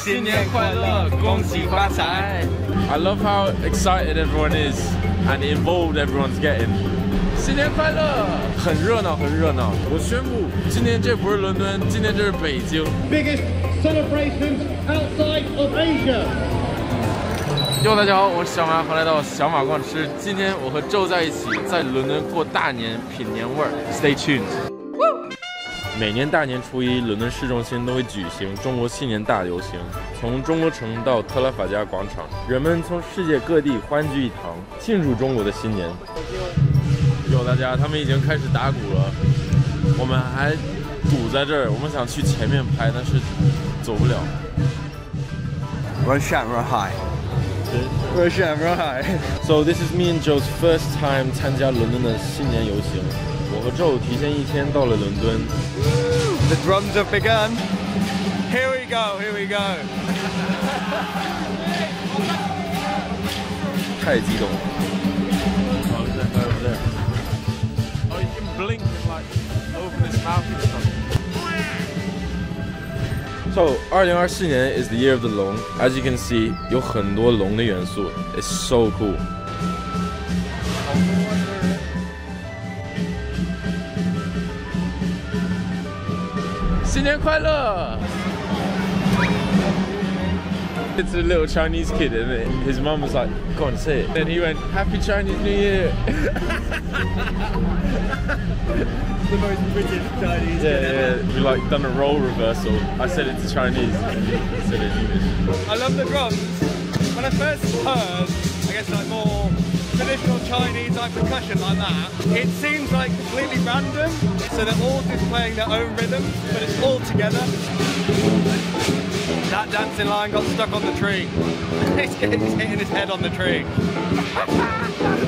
新年快乐，恭喜发财。I love how excited everyone is and involved everyone's getting. 新年快乐，很热闹，很热闹。我宣布，今年这不是伦敦，今年这是北京。Biggest celebrations outside of Asia. 哟，大家好，我是小马，欢迎来到小马逛吃。今天我和周在一起在伦敦过大年，品年味儿。Stay tuned。 每年大年初一，伦敦市中心都会举行中国新年大游行，从中国城到特拉法加广场，人们从世界各地欢聚一堂，庆祝中国的新年。有，大家，他们已经开始打鼓了，我们还堵在这儿，我们想去前面拍，但是走不了。High. Run shot, run high. So this is me and Joe's first time 参加伦敦的新年游行。我和 Joe 提前一天到了伦敦。The drums have begun. Here we go, here we go. 太激动了。Oh, over there. Oh, you can blink and like open his mouth and stuff. So, 2024年 is the year of the 龙。As you can see，有很多龙的元素。It's so cool。 新年快乐！It's a little Chinese kid, and it? his mum was like, "Go on, say it." Then he went, "Happy Chinese New Year." The most British Chinese. Yeah, yeah, we like done a role reversal. I said it to Chinese, and he said it in English. I love the drums. When I first heard, I guess like more traditional Chinese like percussion like that, it seems like completely random. So they're all just playing their own rhythm, but it's all together. That dancing lion got stuck on the tree. He's hitting his head on the tree.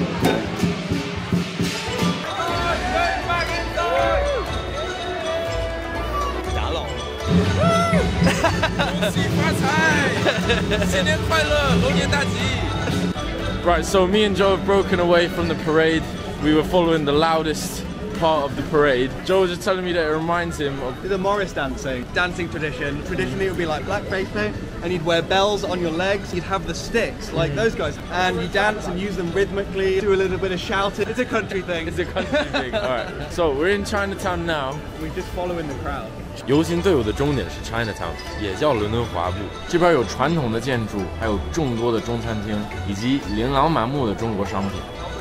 Right, so me and Joe have broken away from the parade. We were following the loudest part of the parade. Joe was just telling me that it reminds him of The Morris dancing, dancing tradition. Traditionally, it would be like black face paint, and you'd wear bells on your legs. You'd have the sticks like mhm. those guys, and you dance and use them rhythmically. Do a little bit of shouting. It's a country thing. it's a country thing. Alright, so we're in Chinatown now. We're just following the crowd. 游行队伍的终点是 Chinatown，也叫伦敦华埠。这边有传统的建筑，还有众多的中餐厅，以及琳琅满目的中国商品。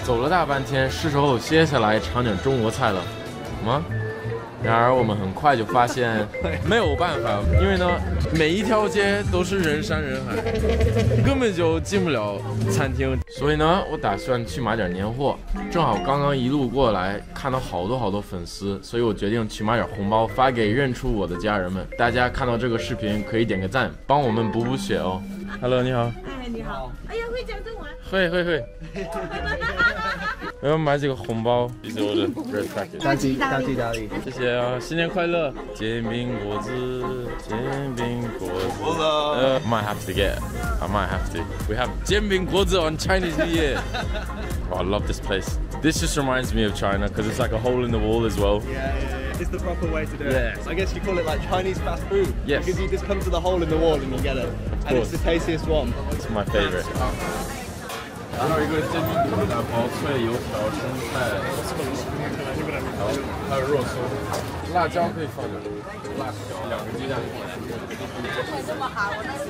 走了大半天，是时候歇下来尝点中国菜了，吗？然而我们很快就发现 没有办法，因为呢，每一条街都是人山人海，根本就进不了餐厅。所以呢，我打算去买点年货。正好刚刚一路过来，看到好多好多粉丝，所以我决定去买点红包发给认出我的家人们。大家看到这个视频可以点个赞，帮我们补补血哦。Hello，你好。哎，你好。哎呀，会讲中文。会会会。我要买几个红包，这是我的 red packet。大吉大利大利。谢谢啊，新年快乐！煎饼果子，煎饼果子。呃、uh,，might have to get. I might have to. We have 煎饼果子 on Chinese New Year. oh, I love this place. This just reminds me of China because it's like a hole in the wall as well. Yeah, yeah, yeah. It's the proper way to do it. Yeah. I guess you call it like Chinese fast food. Yes. Because you just come to the hole in the wall and you get it. And it's the tastiest one. It's my favorite. 还有一个煎饼果子蛋包、脆油条、生菜，好，还有肉松，辣椒可以放点，辣条两个鸡蛋。这么好，我那是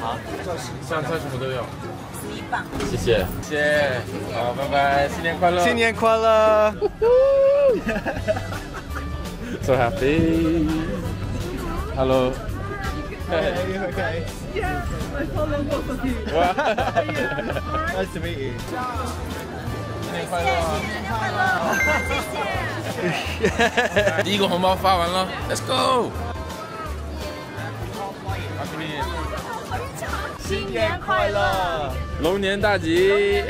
好好，上菜什么都要。一磅。谢谢，谢谢，好，拜拜，新年快乐！新年快乐 So happy. Hello. Hey, okay. Yeah, I follow both of you. Nice to meet you. 新年快乐啊！新年快乐！谢谢。第一个红包发完了，Let's go。新年快乐！龙年大吉！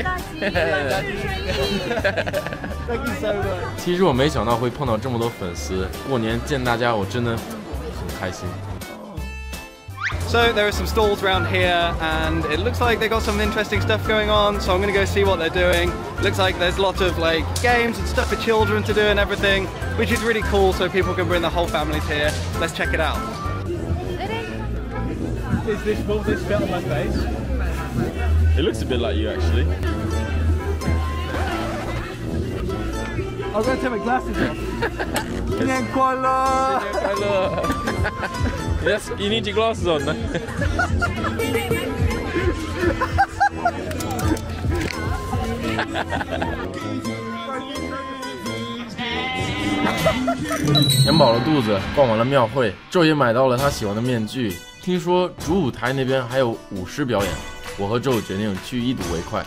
其实我没想到会碰到这么多粉丝，过年见大家我真的很开心。So there are some stalls around here and it looks like they got some interesting stuff going on so I'm gonna go see what they're doing. Looks like there's lots of like games and stuff for children to do and everything which is really cool so people can bring their whole families here. Let's check it out. Is this will this fit on my face? It looks a bit like you actually. I'm gonna take my glasses off. yes, you need your glasses on. 填饱了肚子，逛完了庙会，周也买到了他喜欢的面具。听说主舞台那边还有舞狮表演，我和周决定去一睹为快。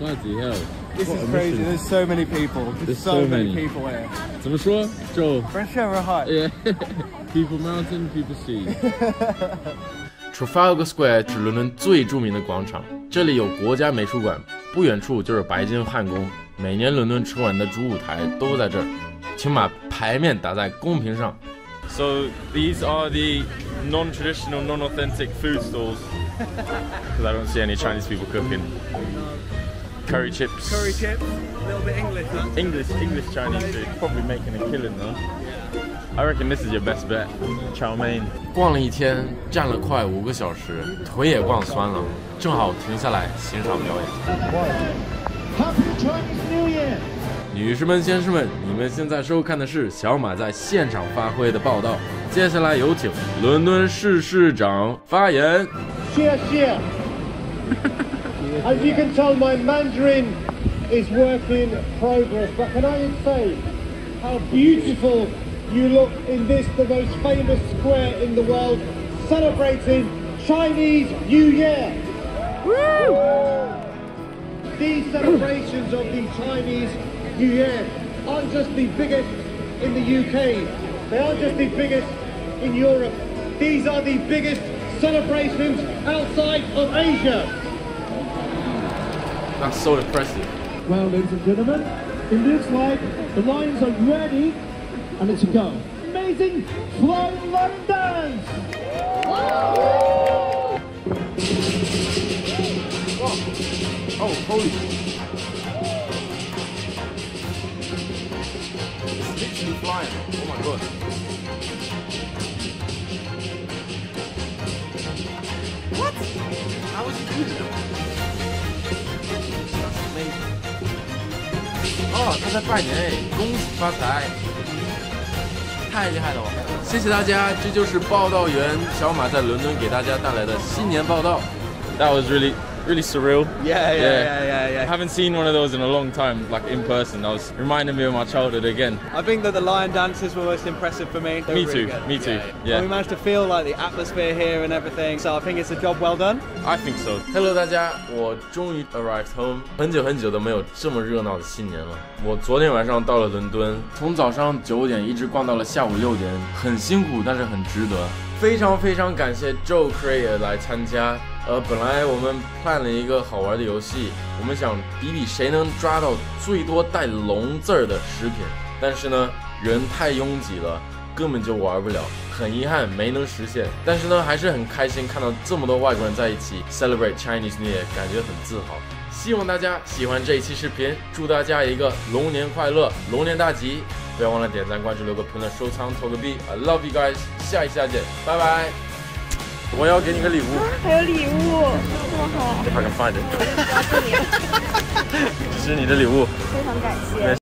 Bloody hell！This is crazy. There's so many people. There's, There's so many. people here. 怎么说，周？ Friend, share a high. Yeah, people mountain, people sea. Trafalgar Square 是伦敦最着名的广场，这里有国家美术馆，不远处就是白金汉宫。每年伦敦春晚的主舞台都在这儿，请把牌面打在公屏上。So these are the non-traditional, non-authentic food stalls. Because I don't see any Chinese people cooking. Curry chips. Curry chips. A little bit English. Huh? English, English Chinese food. Probably making a killing though. I reckon this is your best bet. Chow mein. 逛了一天，站了快五个小时，腿也逛酸了，正好停下来欣赏表演。Happy Chinese New Year! 女士们、先生们，你们现在收看的是小马在现场发挥的报道。接下来有请伦敦市市长发言。Cheer, cheer! As you can tell, my Mandarin is work in progress, but can I say how beautiful you look in this, the most famous square in the world, celebrating Chinese New Year? These celebrations of the Chinese New Year aren't just the biggest in the UK, they aren't just the biggest in Europe. These are the biggest celebrations outside of Asia. That's so impressive. Well, ladies and gentlemen, it looks like the Lions are ready and it's a go. Amazing flying lion dance! Oh, holy! It's literally flying. Oh my god. What? How is he doing it? 哦，他在拜年哎，恭喜发财！太厉害了！谢谢大家，这就是报道员小马在伦敦给大家带来的新年报道。That was really, really surreal. Yeah, yeah, yeah, yeah, I yeah. haven't seen one of those in a long time, like in person. I was reminding me of my childhood again. I think that the lion dances were most impressive for me. They Me were really too, good. me too, Yeah. yeah. And we managed to feel like the atmosphere here and everything. So I think it's a job well done. I think so. Hello，大家，我终于 arrived home。很久很久都没有这么热闹的新年了。我昨天晚上到了伦敦，从早上九点一直逛到了下午六点，很辛苦，但是很值得。非常非常感谢 Joe Cray 来参加。 呃，本来我们 plan 了一个好玩的游戏，我们想比比谁能抓到最多带龙字儿的食品，但是呢，人太拥挤了。根本就玩不了，很遗憾没能实现。但是呢，还是很开心看到这么多外国人在一起 celebrate Chinese New Year，感觉很自豪。希望大家喜欢这一期视频，祝大家一个龙年快乐，龙年大吉！不要忘了点赞、关注、留个评论、收藏、投个币。I love you guys，下一期再见，拜拜！我要给你个礼物还有礼物，这么好，，if I can find it，谢谢你，这是你的礼物。非常感谢。